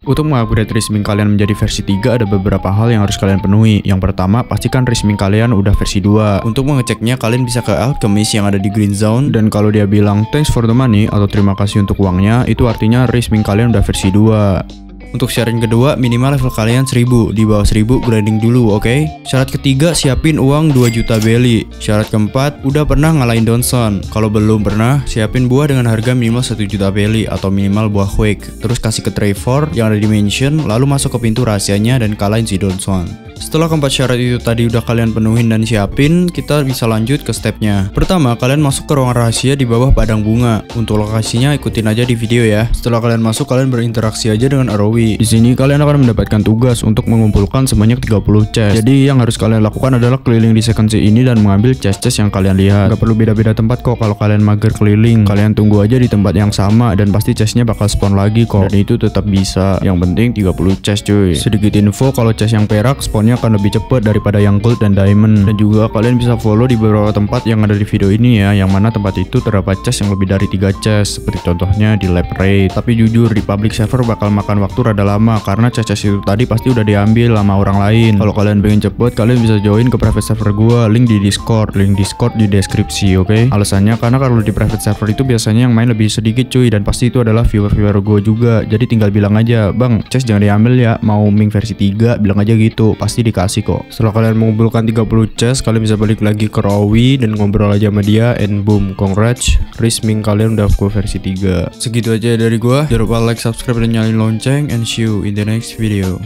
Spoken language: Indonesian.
Untuk mengupgrade Risming kalian menjadi versi 3 ada beberapa hal yang harus kalian penuhi. Yang pertama, pastikan Risming kalian udah versi 2. Untuk mengeceknya, kalian bisa ke Alchemist yang ada di Green Zone dan kalau dia bilang thanks for the money atau terima kasih untuk uangnya, itu artinya Risming kalian udah versi 2. Untuk syarat kedua, minimal level kalian 1000, di bawah 1000 grinding dulu, oke? Okay? Syarat ketiga, siapin uang 2 juta belly. Syarat keempat, udah pernah ngalahin Donson. Kalau belum pernah, siapin buah dengan harga minimal 1 juta belly atau minimal buah Quake. Terus kasih ke Trevor yang ada di mansion, lalu masuk ke pintu rahasianya dan kalahin si Donson. Setelah keempat syarat itu tadi udah kalian penuhin dan siapin, kita bisa lanjut ke stepnya. Pertama, kalian masuk ke ruang rahasia di bawah padang bunga. Untuk lokasinya ikutin aja di video ya. Setelah kalian masuk, kalian berinteraksi aja dengan Arowi. Di sini kalian akan mendapatkan tugas untuk mengumpulkan sebanyak 30 chest. Jadi yang harus kalian lakukan adalah keliling di second C ini dan mengambil chest-chest yang kalian lihat. Gak perlu beda-beda tempat kok kalau kalian mager keliling. Kalian tunggu aja di tempat yang sama dan pasti chestnya bakal spawn lagi kok. Dan itu tetap bisa. Yang penting 30 chest cuy. Sedikit info kalau chest yang perak spawnnya akan lebih cepat daripada yang gold dan diamond. Dan juga kalian bisa follow di beberapa tempat yang ada di video ini ya yang mana tempat itu terdapat chest yang lebih dari 3 chest seperti contohnya di lab raid. Tapi jujur di public server bakal makan waktu rada lama karena chest-chest itu tadi pasti udah diambil sama orang lain. Kalau kalian pengen cepet kalian bisa join ke private server gua link di discord. Link discord di deskripsi oke? Okay? alasannya karena kalau di private server itu biasanya yang main lebih sedikit cuy dan pasti itu adalah viewer-viewer gua juga. Jadi tinggal bilang aja bang chest jangan diambil ya mau ming versi 3 bilang aja gitu. Pasti pasti dikasih kok. Setelah kalian mengumpulkan 30 chest kalian bisa balik lagi ke Rowi dan ngobrol aja sama dia. And boom congrats. Risming kalian udah ke versi 3 segitu aja dari gua. Jangan lupa like subscribe dan nyalain lonceng. And see you in the next video